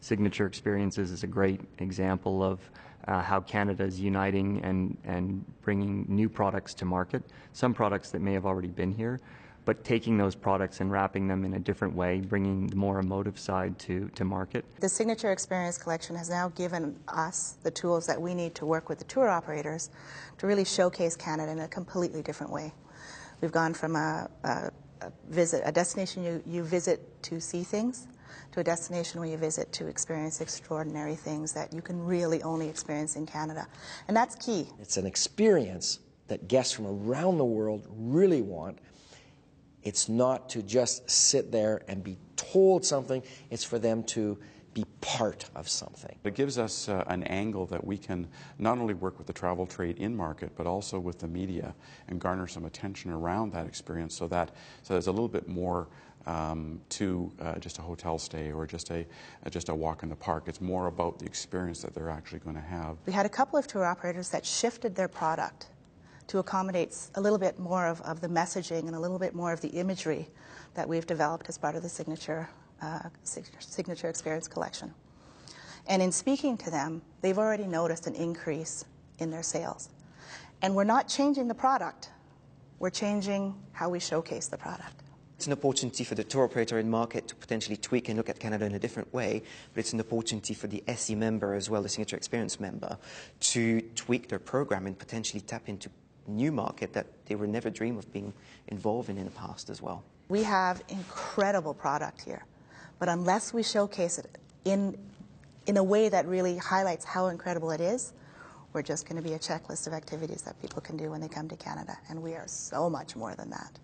Signature Experiences is a great example of uh, how Canada is uniting and, and bringing new products to market. Some products that may have already been here, but taking those products and wrapping them in a different way, bringing the more emotive side to, to market. The Signature Experience Collection has now given us the tools that we need to work with the tour operators to really showcase Canada in a completely different way. We've gone from a, a, a visit, a destination you, you visit to see things, to a destination where you visit to experience extraordinary things that you can really only experience in Canada. And that's key. It's an experience that guests from around the world really want. It's not to just sit there and be told something, it's for them to be part of something. It gives us uh, an angle that we can not only work with the travel trade in market, but also with the media and garner some attention around that experience so that so there's a little bit more um, to uh, just a hotel stay or just a uh, just a walk in the park. It's more about the experience that they're actually going to have. We had a couple of tour operators that shifted their product to accommodate a little bit more of, of the messaging and a little bit more of the imagery that we've developed as part of the signature uh, signature experience collection. And in speaking to them, they've already noticed an increase in their sales. And we're not changing the product, we're changing how we showcase the product. It's an opportunity for the tour operator in market to potentially tweak and look at Canada in a different way, but it's an opportunity for the SE member as well, the Signature Experience member, to tweak their program and potentially tap into new market that they would never dream of being involved in in the past as well. We have incredible product here, but unless we showcase it in, in a way that really highlights how incredible it is, we're just going to be a checklist of activities that people can do when they come to Canada, and we are so much more than that.